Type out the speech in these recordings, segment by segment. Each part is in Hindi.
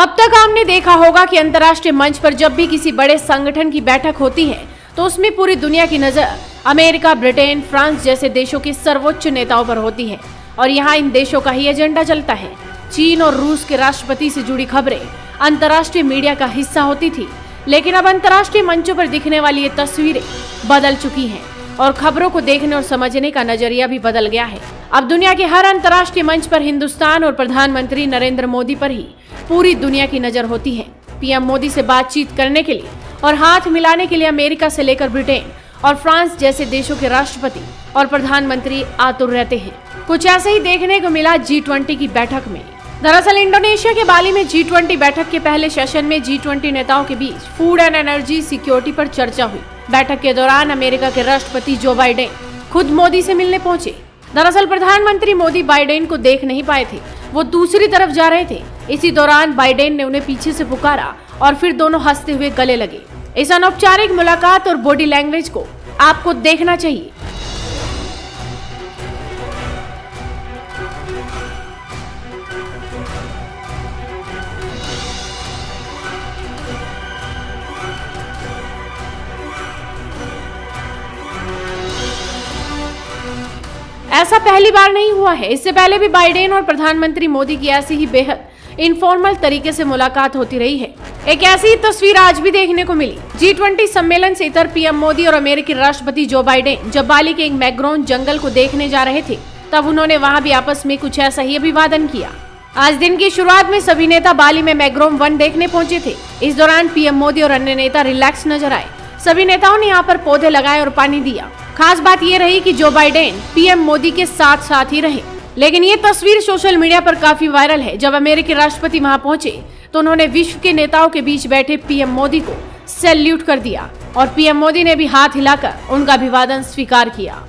अब तक आपने देखा होगा कि अंतर्राष्ट्रीय मंच पर जब भी किसी बड़े संगठन की बैठक होती है तो उसमें पूरी दुनिया की नज़र अमेरिका, ब्रिटेन, फ्रांस जैसे देशों के सर्वोच्च नेताओं पर होती है। और यहाँ इन देशों का ही एजेंडा चलता है। चीन और रूस के राष्ट्रपति से जुड़ी खबरें अंतर्राष्ट्रीय मीडिया का हिस्सा होती थी, लेकिन अब अंतर्राष्ट्रीय मंचों पर दिखने वाली ये तस्वीरें बदल चुकी हैं। और खबरों को देखने और समझने का नज़रिया भी बदल गया है। अब दुनिया के हर अंतर्राष्ट्रीय मंच पर हिंदुस्तान और प्रधानमंत्री नरेंद्र मोदी पर ही पूरी दुनिया की नज़र होती है। पीएम मोदी से बातचीत करने के लिए और हाथ मिलाने के लिए अमेरिका से लेकर ब्रिटेन और फ्रांस जैसे देशों के राष्ट्रपति और प्रधानमंत्री आतुर रहते हैं। कुछ ऐसे ही देखने को मिला जी की बैठक में। दरअसल इंडोनेशिया के बाली में जी ट्वेंटी बैठक के पहले सेशन में जी ट्वेंटी नेताओं के बीच फ़ूड एंड एनर्जी सिक्योरिटी पर चर्चा हुई। बैठक के दौरान अमेरिका के राष्ट्रपति जो बाइडेन खुद मोदी से मिलने पहुँचे। दरअसल प्रधानमंत्री मोदी बाइडेन को देख नहीं पाए थे। वो दूसरी तरफ़ जा रहे थे। इसी दौरान बाइडेन ने उन्हें पीछे से पुकारा और फिर दोनों हँसते हुए गले लगे। इस अनौपचारिक मुलाकात और बॉडी लैंग्वेज को आपको देखना चाहिए। ऐसा पहली बार नहीं हुआ है। इससे पहले भी बाइडेन और प्रधानमंत्री मोदी की ऐसी ही बेहद इनफॉर्मल तरीके से मुलाकात होती रही है। एक ऐसी ही तस्वीर आज भी देखने को मिली। जी ट्वेंटी सम्मेलन से इतर पीएम मोदी और अमेरिकी राष्ट्रपति जो बाइडेन जब बाली के एक मैग्रोन जंगल को देखने जा रहे थे, तब उन्होंने वहाँ भी आपस में कुछ ऐसा ही अभिवादन किया। आज दिन की शुरुआत में सभी नेता बाली में मैग्रोम वन देखने पहुँचे थे। इस दौरान पीएम मोदी और अन्य नेता रिलैक्स नज़र आए। सभी नेताओं ने यहाँ पर पौधे लगाए और पानी दिया। खास बात ये रही कि जो बाइडेन पीएम मोदी के साथ साथ ही रहे। लेकिन ये तस्वीर सोशल मीडिया पर काफ़ी वायरल है। जब अमेरिकी राष्ट्रपति वहाँ पहुँचे तो उन्होंने विश्व के नेताओं के बीच बैठे पीएम मोदी को सैल्यूट कर दिया और पीएम मोदी ने भी हाथ हिलाकर उनका अभिवादन स्वीकार किया।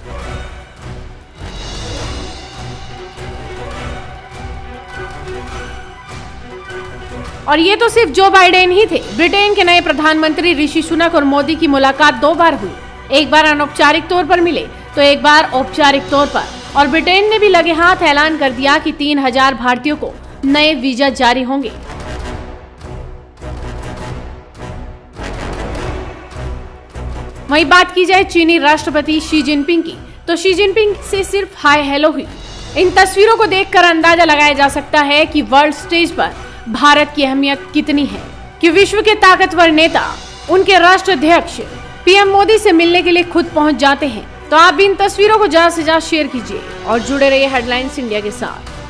और ये तो सिर्फ़ जो बाइडेन ही थे। ब्रिटेन के नए प्रधानमंत्री ऋषि सुनक और मोदी की मुलाकात दो बार हुई। एक बार अनौपचारिक तौर पर मिले तो एक बार औपचारिक तौर पर। और ब्रिटेन ने भी लगे हाथ ऐलान कर दिया कि तीन हज़ार भारतीयों को नए वीज़ा जारी होंगे। वहीं बात की जाए चीनी राष्ट्रपति शी जिनपिंग की तो शी जिनपिंग से सिर्फ़ हाय हेलो हुई। इन तस्वीरों को देखकर अंदाज़ा लगाया जा सकता है कि वर्ल्ड स्टेज पर भारत की अहमियत कितनी है, कि विश्व के ताकतवर नेता, उनके राष्ट्राध्यक्ष पीएम मोदी से मिलने के लिए खुद पहुँच जाते हैं। तो आप भी इन तस्वीरों को ज़्यादा से ज़्यादा शेयर कीजिए और जुड़े रहिए हेडलाइंस इंडिया के साथ।